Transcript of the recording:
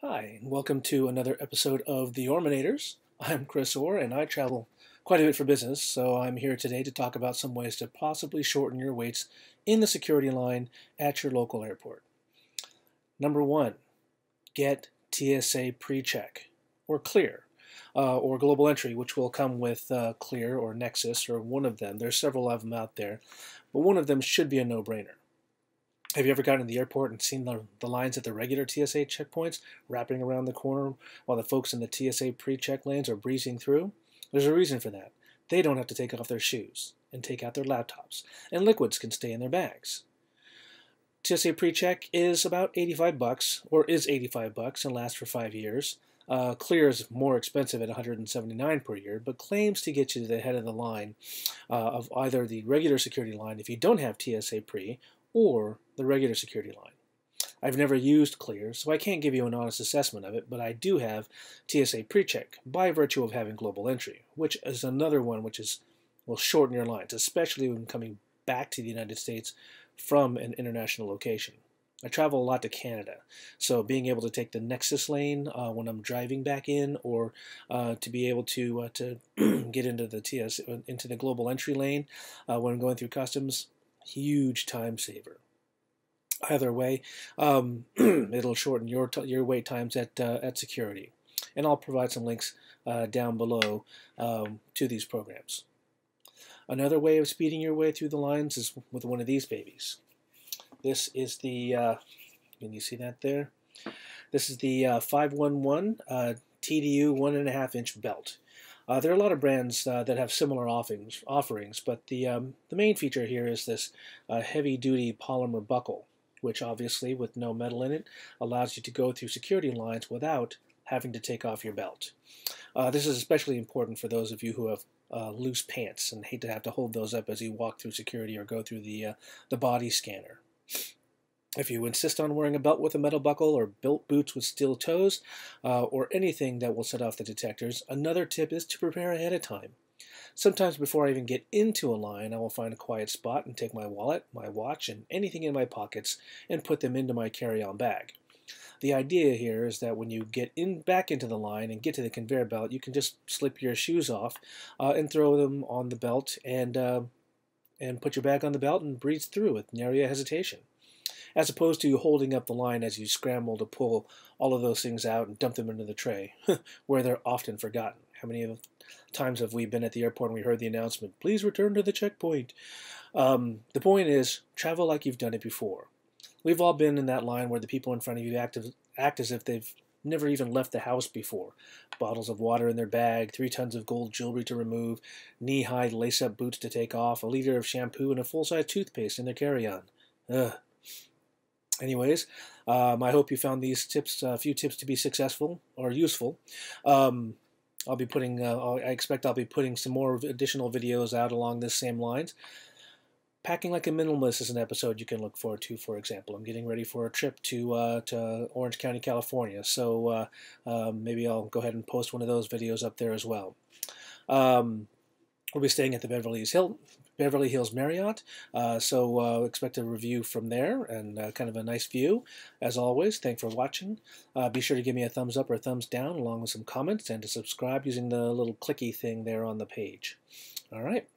Hi, and welcome to another episode of The Orrminators. I'm Chris Orr, and I travel quite a bit for business, so I'm here today to talk about some ways to possibly shorten your waits in the security line at your local airport. Number one, get TSA PreCheck or Clear. Uh, or Global Entry, which will come with uh, Clear or Nexus or one of them. There's several of them out there, but one of them should be a no brainer. Have you ever gotten to the airport and seen the, the lines at the regular TSA checkpoints wrapping around the corner while the folks in the TSA pre check lanes are breezing through? There's a reason for that. They don't have to take off their shoes and take out their laptops, and liquids can stay in their bags. TSA pre-check is about 85 bucks, or is 85 bucks, and lasts for five years. Uh, Clear is more expensive at 179 per year, but claims to get you to the head of the line uh, of either the regular security line if you don't have TSA pre, or the regular security line. I've never used Clear, so I can't give you an honest assessment of it, but I do have TSA PreCheck by virtue of having global entry, which is another one which is will shorten your lines, especially when coming back to the United States from an international location. I travel a lot to Canada, so being able to take the Nexus lane uh, when I'm driving back in, or uh, to be able to uh, to get into the TS into the global entry lane uh, when I'm going through customs, huge time saver. Either way, um, it'll shorten your your wait times at uh, at security, and I'll provide some links uh, down below um, to these programs. Another way of speeding your way through the lines is with one of these babies. This is the, uh, can you see that there? This is the uh, 511 uh, TDU one and a half inch belt. Uh, there are a lot of brands uh, that have similar offerings, offerings but the, um, the main feature here is this uh, heavy-duty polymer buckle, which obviously, with no metal in it, allows you to go through security lines without having to take off your belt. Uh, this is especially important for those of you who have uh, loose pants and hate to have to hold those up as you walk through security or go through the, uh, the body scanner. If you insist on wearing a belt with a metal buckle or built boots with steel toes uh, or anything that will set off the detectors, another tip is to prepare ahead of time. Sometimes before I even get into a line, I will find a quiet spot and take my wallet, my watch, and anything in my pockets and put them into my carry-on bag. The idea here is that when you get in back into the line and get to the conveyor belt, you can just slip your shoes off uh, and throw them on the belt and uh, and put your bag on the belt and breeze through with nary a hesitation. As opposed to holding up the line as you scramble to pull all of those things out and dump them into the tray, where they're often forgotten. How many times have we been at the airport and we heard the announcement, please return to the checkpoint? Um, the point is, travel like you've done it before. We've all been in that line where the people in front of you act, act as if they've never even left the house before. Bottles of water in their bag, three tons of gold jewelry to remove, knee high lace up boots to take off, a liter of shampoo, and a full size toothpaste in their carry on. Ugh. Anyways, um, I hope you found these tips, a uh, few tips to be successful or useful. Um, I'll be putting, uh, I expect I'll be putting some more additional videos out along this same lines. Packing Like a Minimalist is an episode you can look forward to, for example. I'm getting ready for a trip to, uh, to Orange County, California, so uh, um, maybe I'll go ahead and post one of those videos up there as well. Um, we'll be staying at the Beverly Hills, Beverly Hills Marriott, uh, so uh, expect a review from there and uh, kind of a nice view. As always, thanks for watching. Uh, be sure to give me a thumbs up or a thumbs down along with some comments and to subscribe using the little clicky thing there on the page. All right.